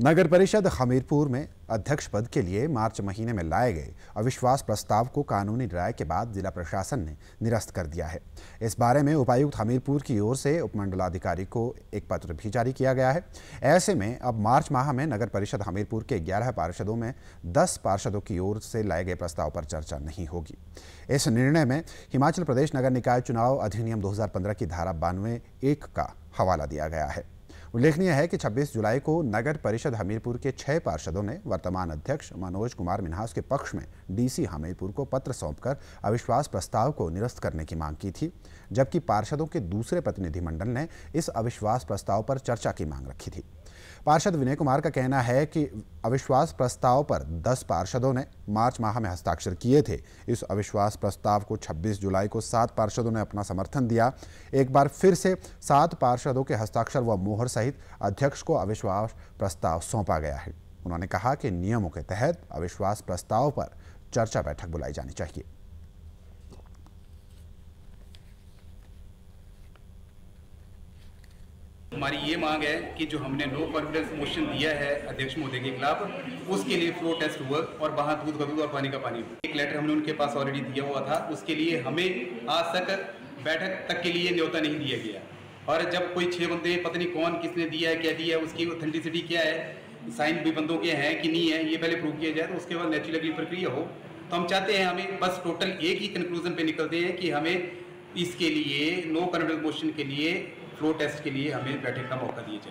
नगर परिषद हमीरपुर में अध्यक्ष पद के लिए मार्च महीने में लाए गए अविश्वास प्रस्ताव को कानूनी राय के बाद जिला प्रशासन ने निरस्त कर दिया है। इस बारे में उपायुक्त हमीरपुर की ओर से उपमंडलाधिकारी को एक पत्र भी जारी किया गया है। ऐसे में अब मार्च माह में नगर परिषद हमीरपुर के 11 पार्षदों में 10 पार्षदों की ओर से लाए गए प्रस्ताव पर चर्चा नहीं होगी। इस निर्णय में हिमाचल प्रदेश नगर निकाय चुनाव अधिनियम दो हज़ार पंद्रह की धारा बानवे एक का हवाला दिया गया है। उल्लेखनीय है कि 26 जुलाई को नगर परिषद हमीरपुर के छह पार्षदों ने वर्तमान अध्यक्ष मनोज कुमार मिन्हास के पक्ष में डीसी हमीरपुर को पत्र सौंपकर अविश्वास प्रस्ताव को निरस्त करने की मांग की थी, जबकि पार्षदों के दूसरे प्रतिनिधिमंडल ने इस अविश्वास प्रस्ताव पर चर्चा की मांग रखी थी। पार्षद विनय कुमार का कहना है कि अविश्वास प्रस्ताव पर 10 पार्षदों ने मार्च माह में हस्ताक्षर किए थे। इस अविश्वास प्रस्ताव को 26 जुलाई को सात पार्षदों ने अपना समर्थन दिया। एक बार फिर से सात पार्षदों के हस्ताक्षर व मोहर सहित अध्यक्ष को अविश्वास प्रस्ताव सौंपा गया है। उन्होंने कहा कि नियमों के तहत अविश्वास प्रस्ताव पर चर्चा बैठक बुलाई जानी चाहिए। हमारी ये मांग है कि जो हमने नो कॉन्फिडेंस मोशन दिया है अध्यक्ष मोदी के खिलाफ, उसके लिए फ्लो टेस्ट हुआ और वहाँ दूध का दूध और पानी का पानी एक लेटर हमने उनके पास ऑलरेडी दिया हुआ था। उसके लिए हमें आज तक बैठक तक के लिए न्योता नहीं दिया गया। और जब कोई छः बंदे, पता नहीं कौन किसने दिया है, क्या दिया है, उसकी ऑथेंटिसिटी क्या है साइन भी बंदों के हैं कि नहीं है, ये पहले प्रूव किया जाए तो उसके बाद नेचुरल अगली प्रक्रिया हो। तो हम चाहते हैं हमें बस टोटल एक ही कंक्लूजन पे निकलते हैं कि हमें इसके लिए नो कन्फिडेंस मोशन के लिए फ्लो टेस्ट के लिए हमें बैठने का मौका दिया जाए।